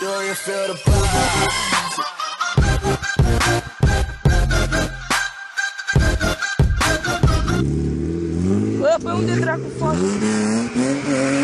Do you feel the vibe? Foi um detraco forte.